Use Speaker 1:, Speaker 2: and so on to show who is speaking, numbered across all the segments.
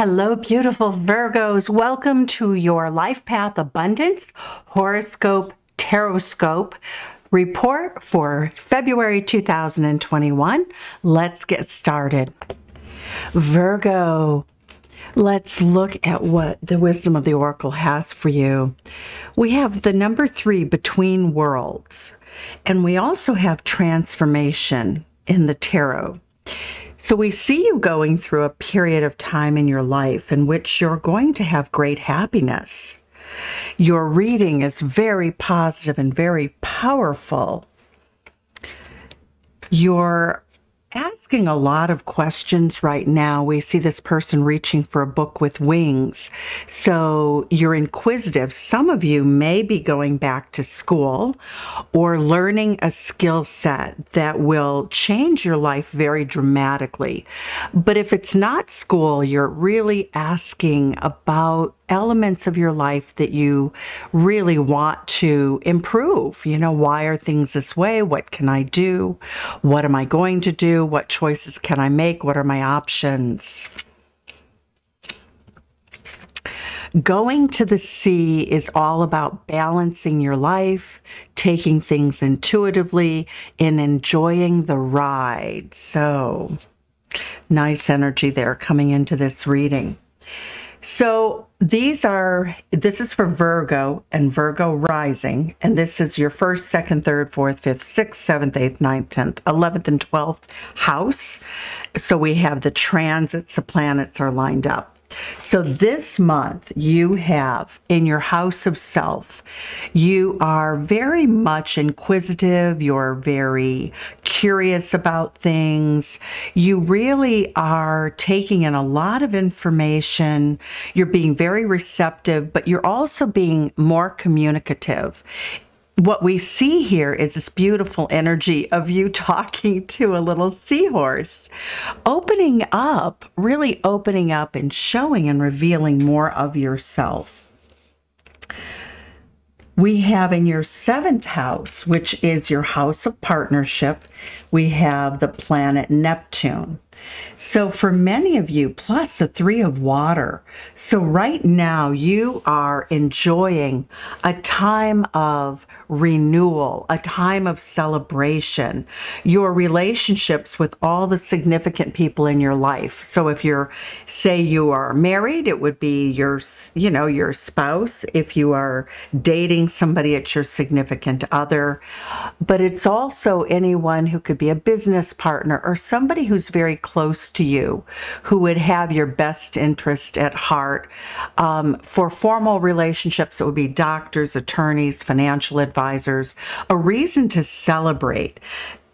Speaker 1: Hello, beautiful Virgos. Welcome to your Life Path Abundance Horoscope Taroscope report for February 2021. Let's get started. Virgo, let's look at what the wisdom of the oracle has for you. We have the number three between worlds, and we also have transformation in the tarot. So we see you going through a period of time in your life in which you're going to have great happiness. Your reading is very positive and very powerful. Your asking a lot of questions right now. We see this person reaching for a book with wings. So you're inquisitive. Some of you may be going back to school or learning a skill set that will change your life very dramatically. But if it's not school, you're really asking about elements of your life that you really want to improve. You know, why are things this way? What can I do? What am I going to do? What choices can I make? What are my options? Going to the sea is all about balancing your life, taking things intuitively, and enjoying the ride. So, nice energy there coming into this reading. So these are, this is for Virgo and Virgo rising. And this is your first, second, third, fourth, fifth, sixth, seventh, eighth, ninth, tenth, eleventh, and twelfth house. So we have the transits, the planets are lined up. So this month, you have in your house of self, you are very much inquisitive, you're very curious about things. You really are taking in a lot of information. You're being very receptive, but you're also being more communicative what we see here is this beautiful energy of you talking to a little seahorse, opening up, really opening up and showing and revealing more of yourself. We have in your seventh house, which is your house of partnership, we have the planet Neptune. So, for many of you, plus the three of water. So, right now, you are enjoying a time of renewal, a time of celebration, your relationships with all the significant people in your life. So if you're, say you are married, it would be your, you know, your spouse. If you are dating somebody, it's your significant other. But it's also anyone who could be a business partner or somebody who's very close to you, who would have your best interest at heart. Um, for formal relationships, it would be doctors, attorneys, financial advisors advisors a reason to celebrate.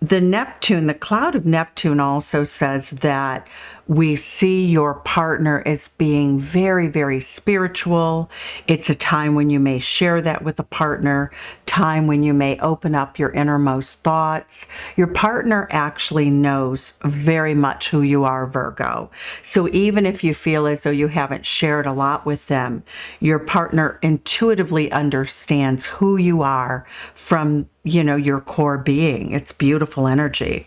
Speaker 1: The Neptune, the cloud of Neptune also says that we see your partner as being very, very spiritual. It's a time when you may share that with a partner, time when you may open up your innermost thoughts. Your partner actually knows very much who you are, Virgo. So even if you feel as though you haven't shared a lot with them, your partner intuitively understands who you are from, you know, your core being. It's beautiful energy.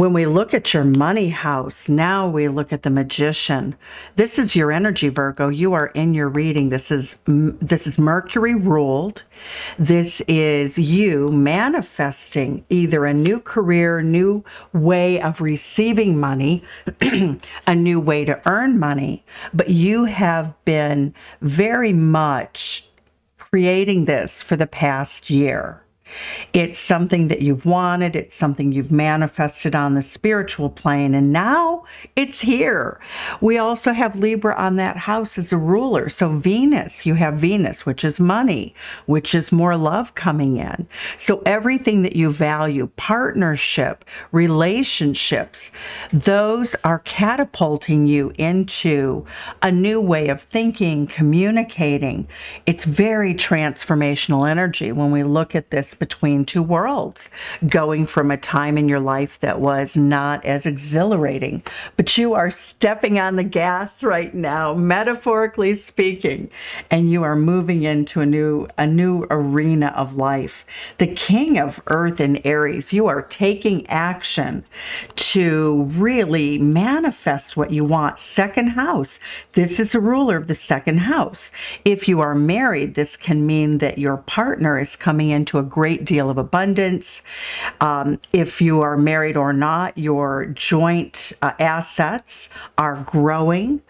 Speaker 1: When we look at your money house, now we look at the magician. This is your energy, Virgo. You are in your reading. This is this is Mercury ruled. This is you manifesting either a new career, new way of receiving money, a new way to earn money, but you have been very much creating this for the past year. It's something that you've wanted, it's something you've manifested on the spiritual plane, and now it's here. We also have Libra on that house as a ruler. So, Venus, you have Venus, which is money, which is more love coming in. So, everything that you value, partnership, relationships, those are catapulting you into a new way of thinking, communicating. It's very transformational energy when we look at this between two worlds, going from a time in your life that was not as exhilarating. But you are stepping on the gas right now, metaphorically speaking, and you are moving into a new a new arena of life. The king of earth in Aries, you are taking action to really manifest what you want. Second house. This is a ruler of the second house. If you are married, this can mean that your partner is coming into a great deal of abundance. Um, if you are married or not, your joint uh, assets are growing.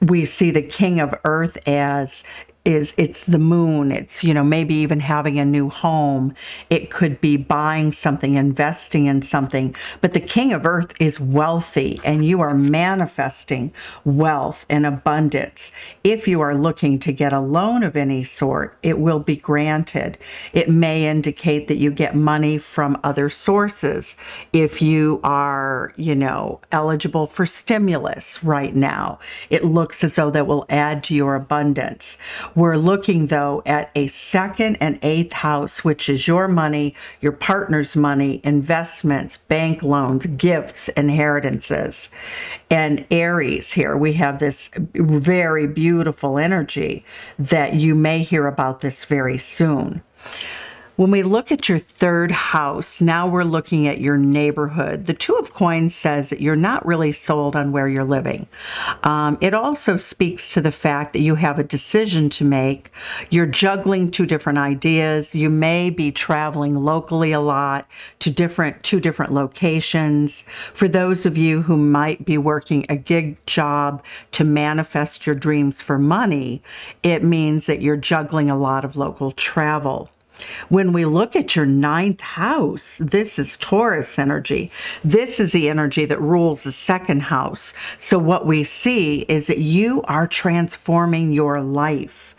Speaker 1: We see the king of earth as is it's the moon it's you know maybe even having a new home. It could be buying something investing in something. But the king of earth is wealthy and you are manifesting wealth and abundance. If you are looking to get a loan of any sort it will be granted. It may indicate that you get money from other sources. If you are you know eligible for stimulus right now it looks as though that will add to your abundance we're looking, though, at a second and eighth house, which is your money, your partner's money, investments, bank loans, gifts, inheritances. And Aries here, we have this very beautiful energy that you may hear about this very soon. When we look at your third house, now we're looking at your neighborhood. The Two of Coins says that you're not really sold on where you're living. Um, it also speaks to the fact that you have a decision to make. You're juggling two different ideas. You may be traveling locally a lot to different two different locations. For those of you who might be working a gig job to manifest your dreams for money, it means that you're juggling a lot of local travel. When we look at your ninth house, this is Taurus energy. This is the energy that rules the second house. So, what we see is that you are transforming your life.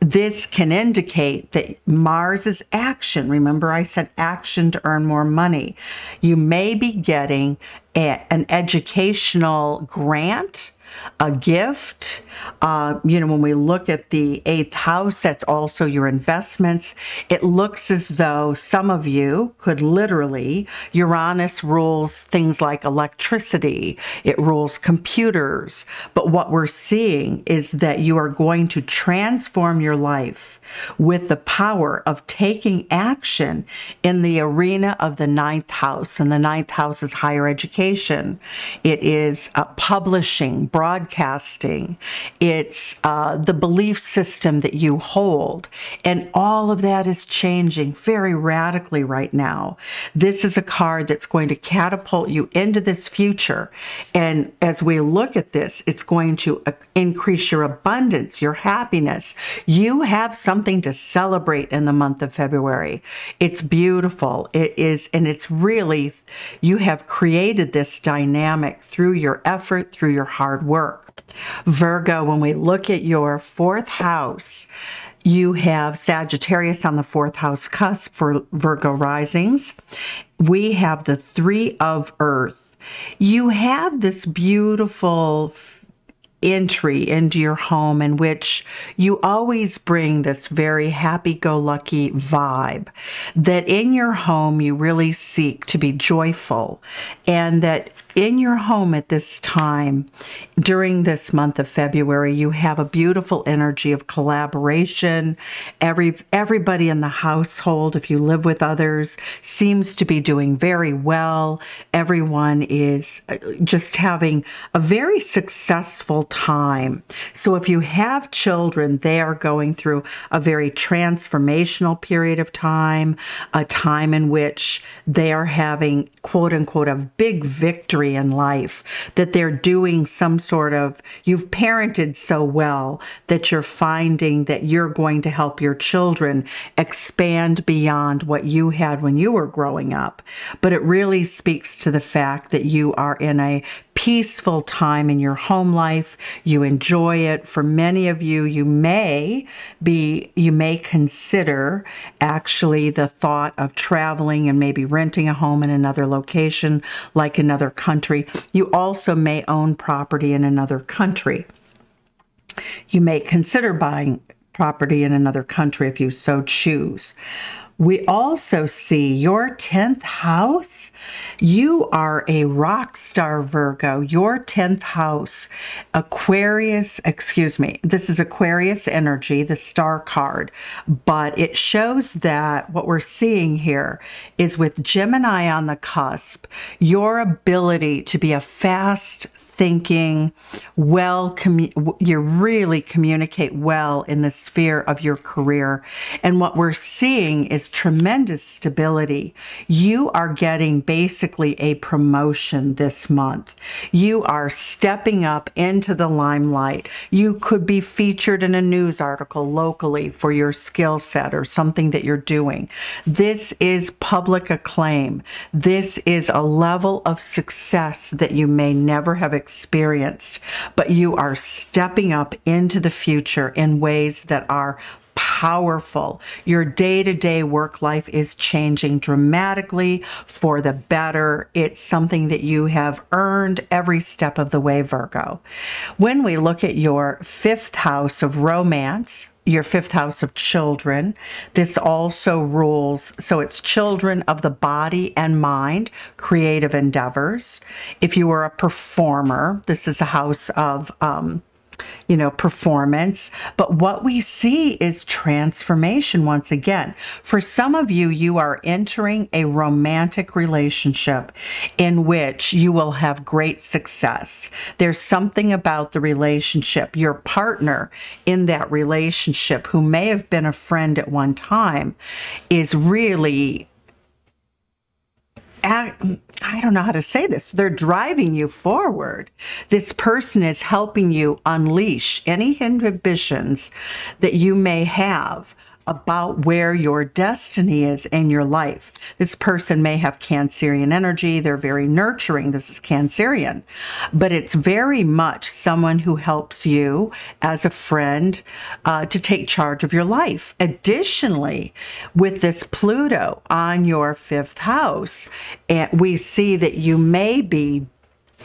Speaker 1: This can indicate that Mars is action. Remember, I said action to earn more money. You may be getting a, an educational grant a gift. Uh, you know, when we look at the eighth house, that's also your investments. It looks as though some of you could literally, Uranus rules things like electricity, it rules computers. But what we're seeing is that you are going to transform your life with the power of taking action in the arena of the ninth house. And the ninth house is higher education, it is uh, publishing, broadcasting, it's uh, the belief system that you hold. And all of that is changing very radically right now. This is a card that's going to catapult you into this future. And as we look at this, it's going to uh, increase your abundance, your happiness. You have something to celebrate in the month of February. It's beautiful. It is, and it's really, you have created this dynamic through your effort, through your hard work. Virgo, when we look at your fourth house, you have Sagittarius on the fourth house cusp for Virgo risings. We have the three of earth. You have this beautiful entry into your home in which you always bring this very happy go lucky vibe. That in your home you really seek to be joyful, and that in your home at this time, during this month of February, you have a beautiful energy of collaboration. Every everybody in the household, if you live with others, seems to be doing very well. Everyone is uh, just having a very successful time. So if you have children, they are going through a very transformational period of time, a time in which they are having quote unquote a big victory in life, that they're doing some sort of, you've parented so well that you're finding that you're going to help your children expand beyond what you had when you were growing up. But it really speaks to the fact that you are in a peaceful time in your home life. You enjoy it. For many of you, you may be, you may consider actually the thought of traveling and maybe renting a home in another location, like another country. You also may own property in another country. You may consider buying property in another country if you so choose. We also see your 10th house. You are a rock star, Virgo. Your 10th house, Aquarius, excuse me, this is Aquarius energy, the star card, but it shows that what we're seeing here is with Gemini on the cusp, your ability to be a fast thinking, well, you really communicate well in the sphere of your career. And what we're seeing is tremendous stability. You are getting basically a promotion this month. You are stepping up into the limelight. You could be featured in a news article locally for your skill set or something that you're doing. This is public acclaim. This is a level of success that you may never have experienced but you are stepping up into the future in ways that are powerful. Your day to day work life is changing dramatically for the better. It's something that you have earned every step of the way, Virgo. When we look at your fifth house of romance, your fifth house of children. This also rules, so it's children of the body and mind, creative endeavors. If you are a performer, this is a house of um, you know, performance. But what we see is transformation once again. For some of you, you are entering a romantic relationship in which you will have great success. There's something about the relationship, your partner in that relationship who may have been a friend at one time is really I don't know how to say this. They're driving you forward. This person is helping you unleash any inhibitions that you may have about where your destiny is in your life. This person may have Cancerian energy. They're very nurturing. This is Cancerian. But it's very much someone who helps you as a friend uh, to take charge of your life. Additionally, with this Pluto on your fifth house, and we see that you may be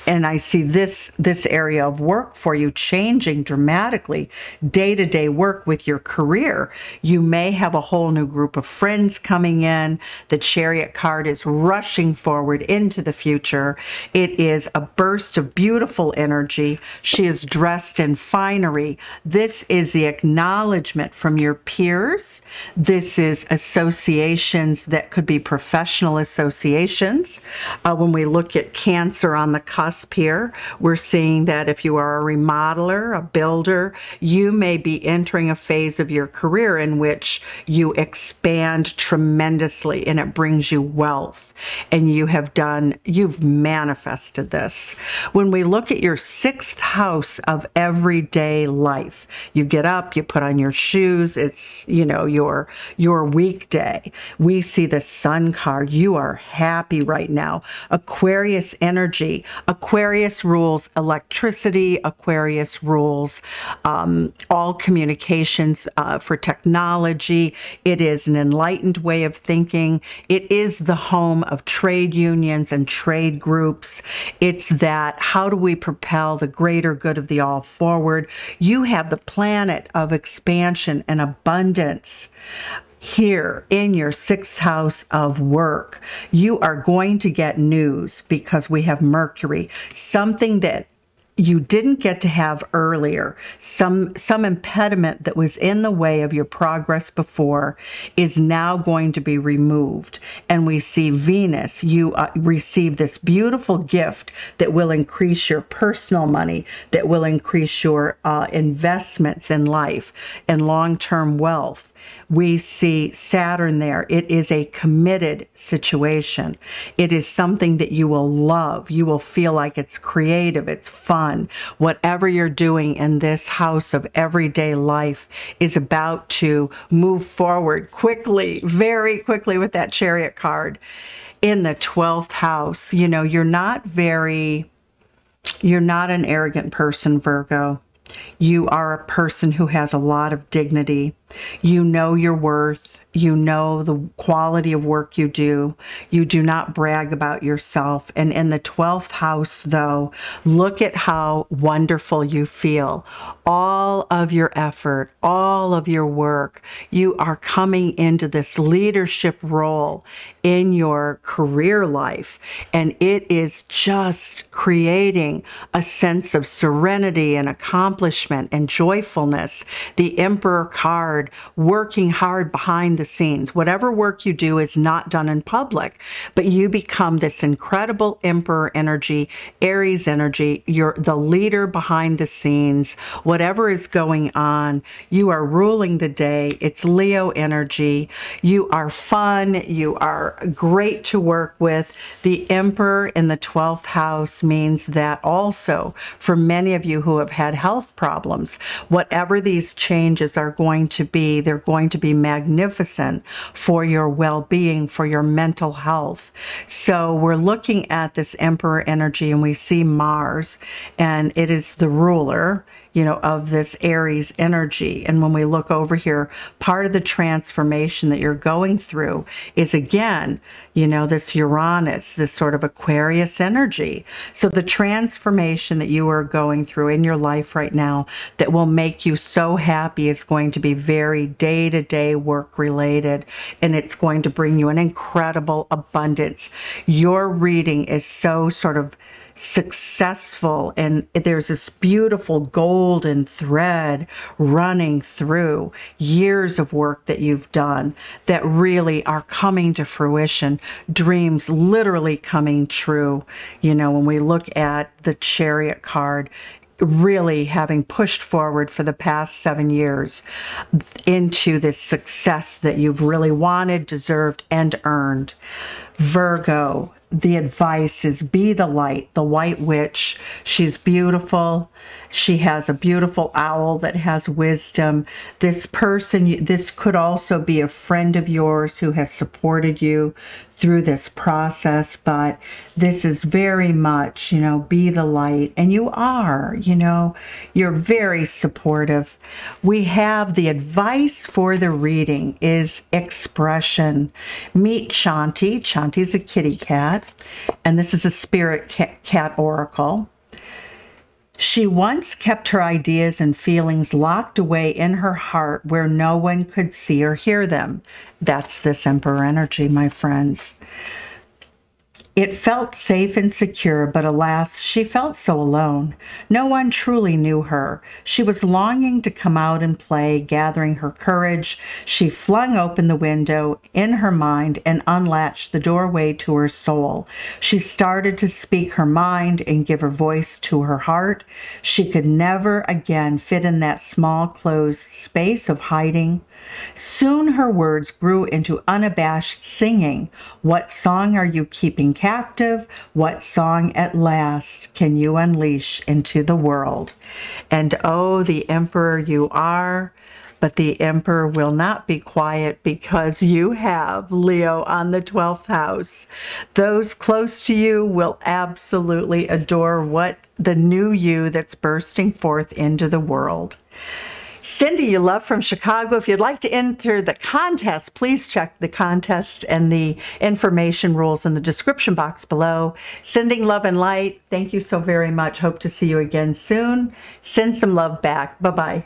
Speaker 1: and I see this this area of work for you changing dramatically day-to-day work with your career. You may have a whole new group of friends coming in. The chariot card is rushing forward into the future. It is a burst of beautiful energy. She is dressed in finery. This is the acknowledgement from your peers. This is associations that could be professional associations. Uh, when we look at Cancer on the cusp here. We're seeing that if you are a remodeler, a builder, you may be entering a phase of your career in which you expand tremendously and it brings you wealth. And you have done, you've manifested this. When we look at your sixth house of everyday life, you get up, you put on your shoes, it's, you know, your, your weekday. We see the sun card. You are happy right now. Aquarius energy. Rules electricity, Aquarius rules um, all communications uh, for technology. It is an enlightened way of thinking. It is the home of trade unions and trade groups. It's that how do we propel the greater good of the all forward? You have the planet of expansion and abundance here in your sixth house of work, you are going to get news because we have Mercury, something that you didn't get to have earlier some some impediment that was in the way of your progress before is now going to be removed. And we see venus you uh, receive this beautiful gift that will increase your personal money that will increase your uh, investments in life and long-term wealth. We see saturn there. It is a committed situation. It is something that you will love. You will feel like it's creative it's fun on. Whatever you're doing in this house of everyday life is about to move forward quickly, very quickly with that chariot card in the 12th house. You know, you're not very, you're not an arrogant person, Virgo. You are a person who has a lot of dignity. You know your worth. You know the quality of work you do. You do not brag about yourself. And in the 12th house, though, look at how wonderful you feel. All of your effort, all of your work, you are coming into this leadership role in your career life. And it is just creating a sense of serenity and accomplishment and joyfulness. The Emperor card working hard behind the scenes. Whatever work you do is not done in public, but you become this incredible emperor energy, Aries energy. You're the leader behind the scenes. Whatever is going on, you are ruling the day. It's Leo energy. You are fun. You are great to work with. The emperor in the 12th house means that also for many of you who have had health problems, whatever these changes are going to be, they're going to be magnificent for your well being, for your mental health. So we're looking at this Emperor energy and we see Mars, and it is the ruler you know, of this Aries energy. And when we look over here, part of the transformation that you're going through is again, you know, this Uranus, this sort of Aquarius energy. So the transformation that you are going through in your life right now that will make you so happy is going to be very day to day work related and it's going to bring you an incredible abundance. Your reading is so sort of successful and there's this beautiful golden thread running through years of work that you've done that really are coming to fruition dreams literally coming true you know when we look at the chariot card really having pushed forward for the past seven years into this success that you've really wanted, deserved, and earned. Virgo, the advice is be the light, the white witch. She's beautiful. She has a beautiful owl that has wisdom. This person, this could also be a friend of yours who has supported you through this process, but this is very much, you know, be the light. And you are, you know, you're very supportive. We have the advice for the reading is expression. Meet Shanti. Shanti's a kitty cat, and this is a spirit cat oracle. She once kept her ideas and feelings locked away in her heart where no one could see or hear them. That's this Emperor energy, my friends. It felt safe and secure, but alas, she felt so alone. No one truly knew her. She was longing to come out and play, gathering her courage. She flung open the window in her mind and unlatched the doorway to her soul. She started to speak her mind and give her voice to her heart. She could never again fit in that small, closed space of hiding. Soon her words grew into unabashed singing. What song are you keeping captive? What song at last can you unleash into the world? And oh, the emperor you are, but the emperor will not be quiet because you have Leo on the 12th house. Those close to you will absolutely adore what the new you that's bursting forth into the world. Cindy, you love from Chicago. If you'd like to enter the contest, please check the contest and the information rules in the description box below. Sending love and light. Thank you so very much. Hope to see you again soon. Send some love back. Bye bye.